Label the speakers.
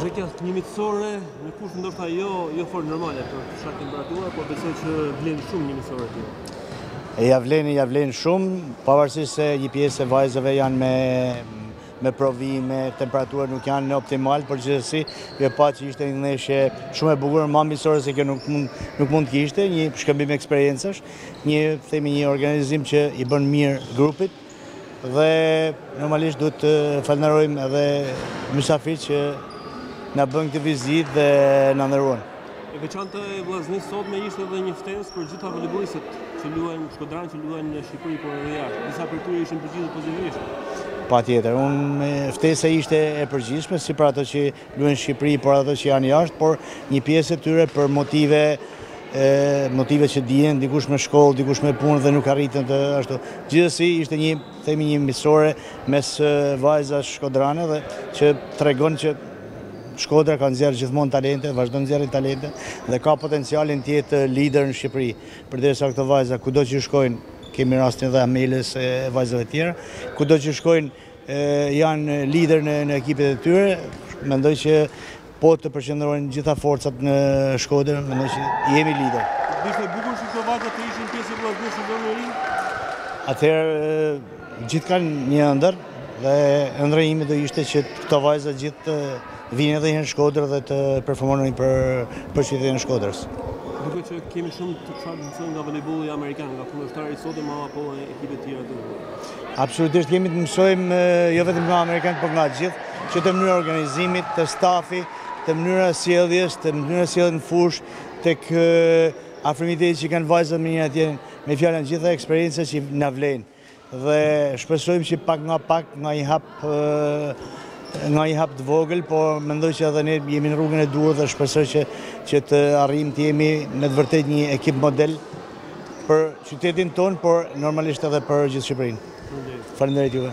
Speaker 1: Është kjo një miqësore, në kushte ndoshta jo jo fort normale për shkak temperaturave, por besoj që vlen shumë një miqësore këtu.
Speaker 2: E ia vlen, ia vlen shumë, pavarësisht se një pjesë e vajzave janë me me provime, temperaturat nuk janë në optimale, por gjithsesi, u pa që ishte një ndeshje shumë e bukur, ma miqësore se kjo nuk mund, nuk mund të kishte, një shkëmbim eksperiencash, një, themi një organizim që i bën mirë grupit, Dhe normalisht duhet të falënderojmë edhe mysafirët që na bënë këtë vizitë dhe na nderuan.
Speaker 1: E veçantë e Vllaznisë sotme ishte edhe një ftesë për gjitha volejbollistet që luajnë shkodrane, që luajnë në Shqipëri por edhe jashtë. Disa prej tyre ishin përgjigjur pozitivisht.
Speaker 2: Patjetër, unë ftesa ishte e përgjithshme si për ato që Luajnë në Shqipëri për ato që janë jashtë, por një pjesë e tyre për motive motive që dihen, dikush me shkollë, dikush me punë dhe nuk arritën të ashtu. Gjithsesi ishte një, themi një miqësore mes vajzave shkodrane dhe që tregon që Shkodra ka nxjerrë gjithmonë talente, vazhdon të nxjerrë talente dhe ka potencialin të jetë lider në Shqipëri. Përderisa këto vajza kudo që shkojnë, kemi rastin dhe Ameles e vajzave të tjera, kudo që shkojnë Janë lider në ekipet e tyre, mendoj që po të përqendrohen gjitha forcat në Shkodër, mendoj që jemi lider.
Speaker 1: Do ishte bukur që këto vajza të ishin pjesë e Vllaznisë sërish?
Speaker 2: Atëherë, gjithë kanë një ëndërr, dhe ëndrra ime do ishte që këto vajza gjithë Vinin edhe një herë në Shkodër dhe të performonin për për qytetin e Shkodrës.
Speaker 1: Duket që kemi shumë të çfarë të mësojmë nga volejbolli amerikan, nga kundërshtari i sotëm apo ekipet e tjera të ndryshme.
Speaker 2: Absolutisht kemi të mësojmë jo vetëm nga amerikanët, por nga të gjithë, që te mënyra e organizimit, te stafi, te mënyra e sjelljes, te mënyra e sjelljes në fushë, tek afrimiteti që kanë vajzat me njëra-tjetrën, me një fjalë gjitha eksperienca që na vlejnë. Dhe shpresojmë që pak nga pak, nga një hap nga një hap të vogël, po mendoj që edhe ne jemi në rrugën e duhur dhe shpresoj që që të arrijmë të jemi me të vërtetë një ekip model për qytetin tonë, por normalisht edhe për gjithë Shqipërinë. Faleminderit juve.